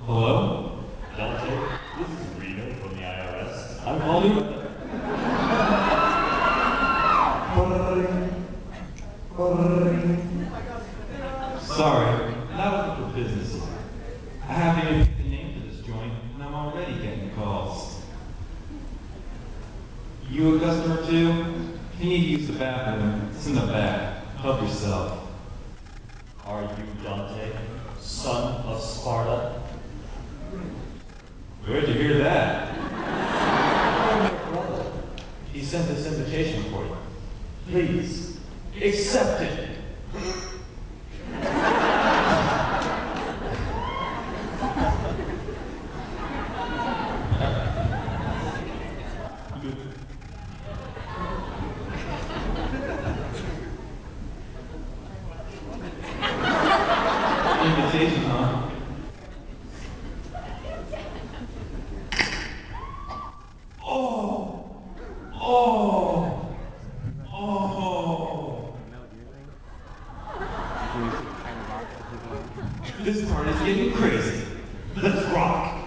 Hello? Dante, this is Reno from the IRS. I'm calling the... Sorry, not looking for business. I haven't even picked the name for this joint, and I'm already getting calls. You a customer too? If you need to use the bathroom, it's in the back. Help yourself. Are you Dante, son of Sparda? Where'd you hear that? Your brother. He sent this invitation for you. Please, accept it. invitation, huh? Oh! Oh! Oh! This part is getting crazy. Let's rock!